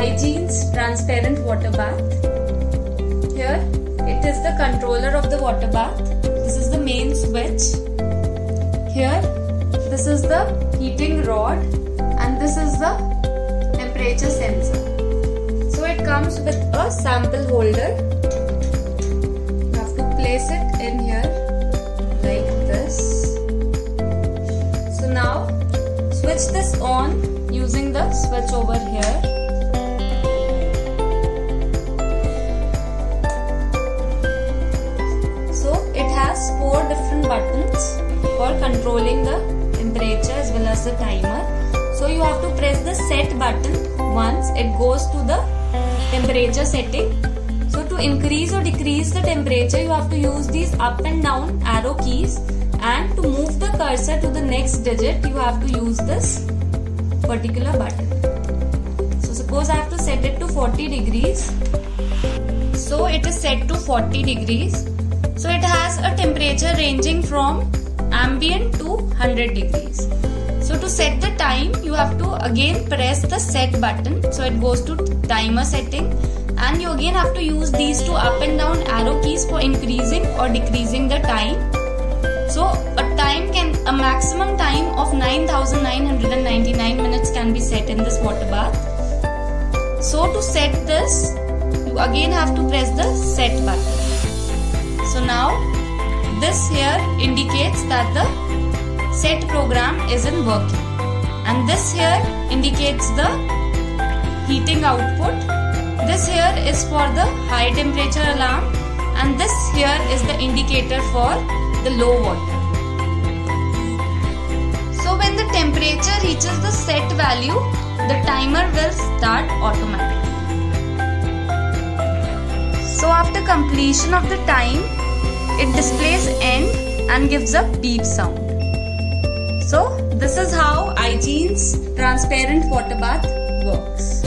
iGene's transparent water bath. Here it is the controller of the water bath. This is the main switch. Here this is the heating rod and this is the temperature sensor. So it comes with a sample holder. You have to place it in here like this. So now switch this on using the switch over here. Buttons for controlling the temperature as well as the timer. So you have to press the set button once it goes to the temperature setting. So to increase or decrease the temperature you have to use these up and down arrow keys and to move the cursor to the next digit you have to use this particular button. So suppose I have to set it to 40 degrees. So it is set to 40 degrees. So it has a temperature ranging from ambient to 100 degrees. So to set the time you have to again press the set button. So it goes to timer setting and you again have to use these two up and down arrow keys for increasing or decreasing the time. So a time can a maximum time of 9999 minutes can be set in this water bath. So to set this you again have to press the set button. So now this here indicates that the set program is in working and this here indicates the heating output. This here is for the high temperature alarm and this here is the indicator for the low water. So when the temperature reaches the set value, the timer will start automatically. So after completion of the time, it displays end and gives a beep sound. So this is how iGene's transparent water bath works.